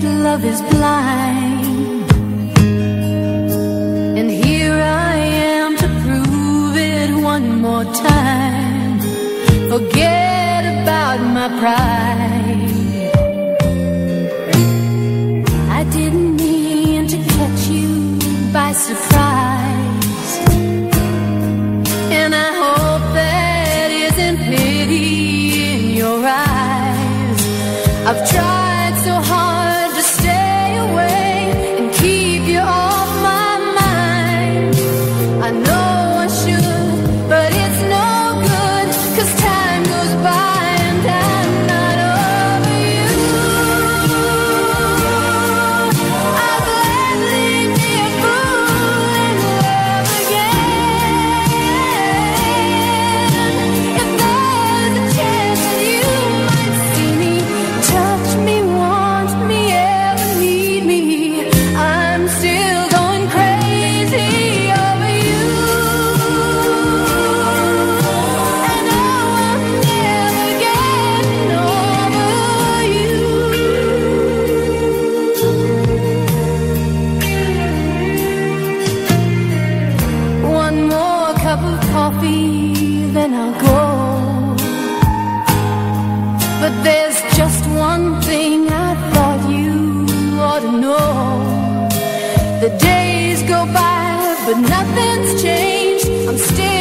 that love is blind. And here I am to prove it one more time. Forget about my pride. I didn't mean to catch you by surprise. And I hope that isn't pity in your eyes. I've tried then I'll go. But there's just one thing I thought you ought to know. The days go by, but nothing's changed. I'm still